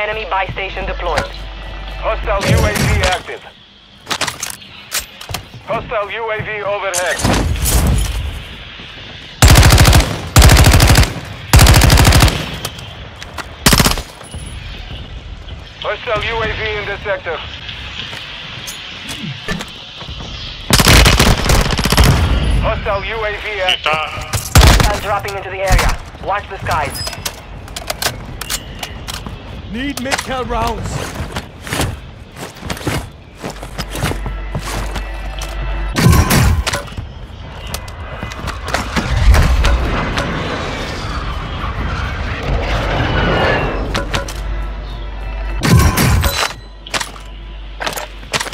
Enemy buy station deployed. Hostile UAV active. Hostile UAV overhead. Hostile UAV in the sector. Hostile UAV active. Tá. Hostiles dropping into the area. Watch the skies. Need mid-cal rounds.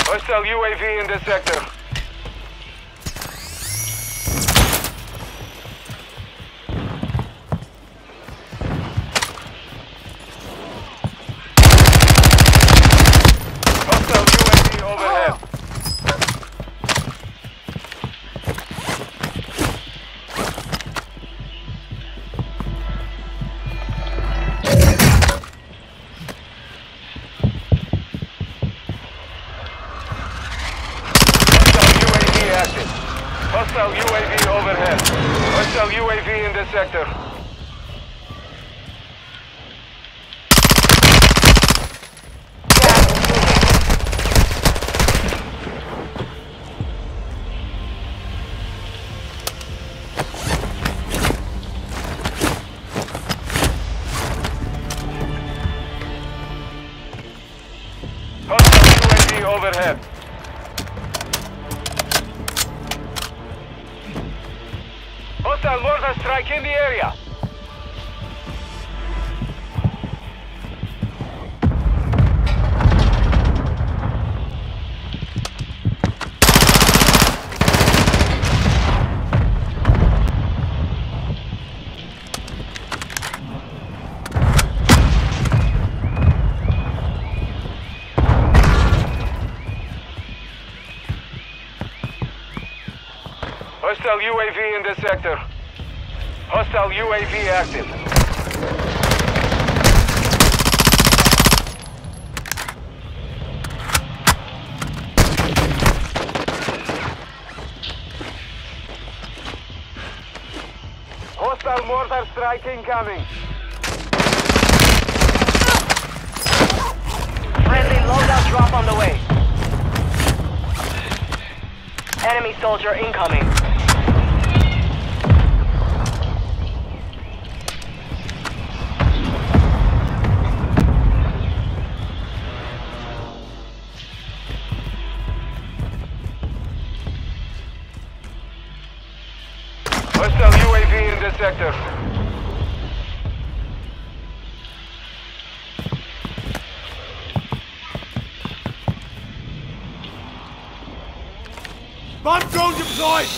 Hostile UAV in the sector. Hostile UAV overhead. Hostile UAV in the sector. Mortar strike in the area. Hostile UAV in the sector. Hostile UAV active. Hostile mortar strike incoming. Friendly loadout drop on the way. Enemy soldier incoming. Bomb drone deployed.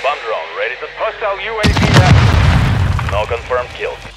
Bomb drone ready to... Hostile UAV. No confirmed kills.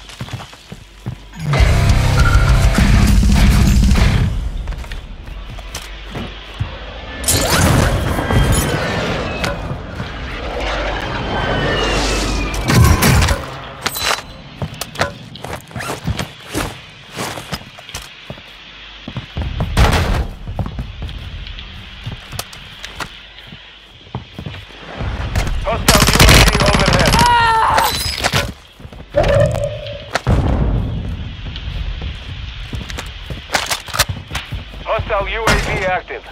Active.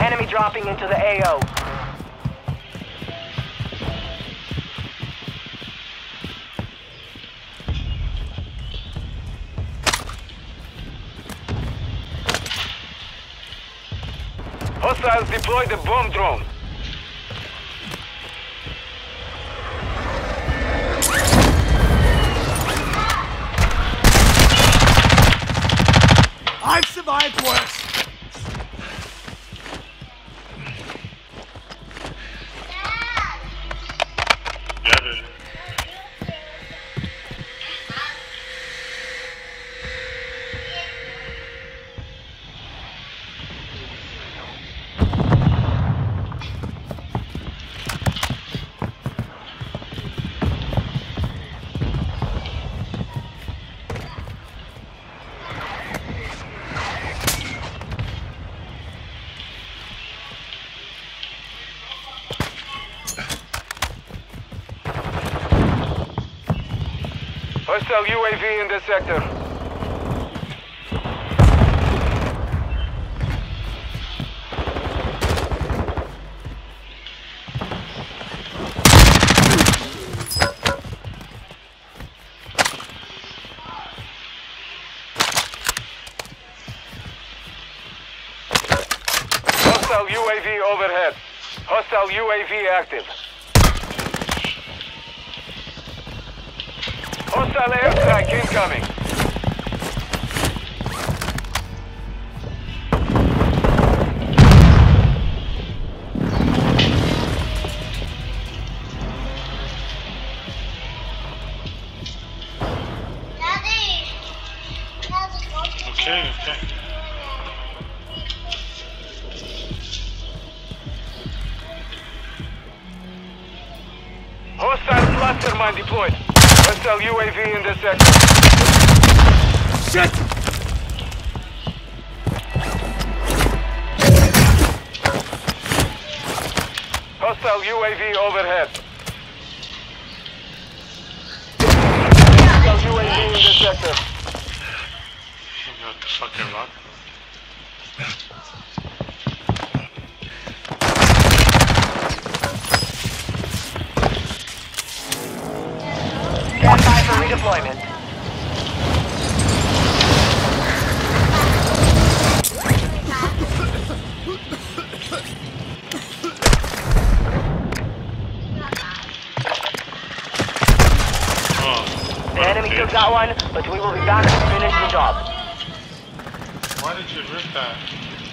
Enemy dropping into the AO. Hostiles deploy the bomb drone. I've survived worse. Hostile UAV in the sector. Hostile UAV overhead. Hostile UAV active. Hostile airstrike incoming. Okey okey. Hostile cluster mine deployed. Hostile UAV in the sector. Shit! Hostile UAV overhead. Hostile UAV in this sector. What the fucking rock? For redeployment. Oh. The enemy took that one, but we will be back to finish the job. Why did you rip that?